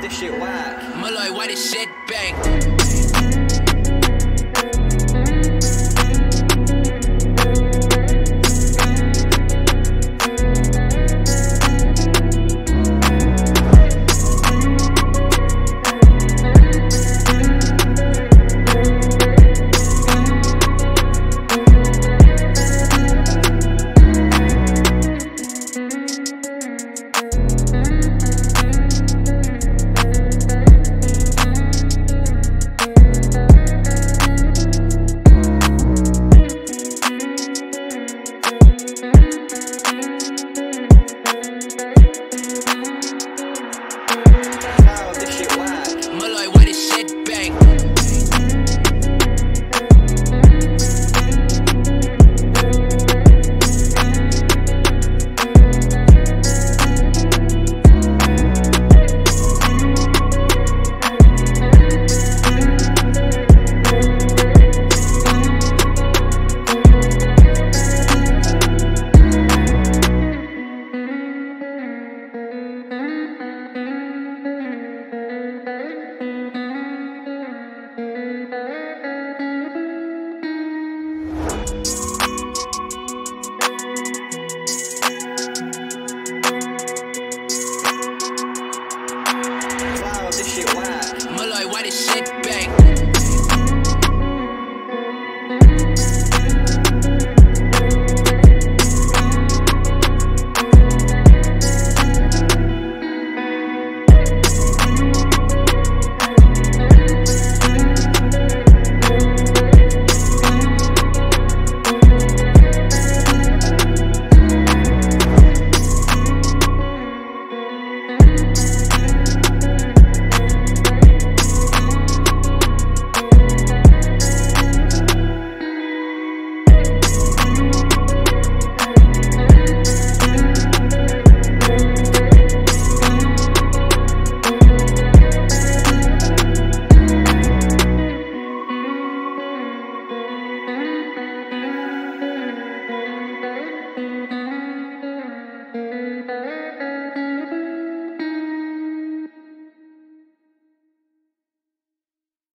this shit whack. Malloy, why this shit bang?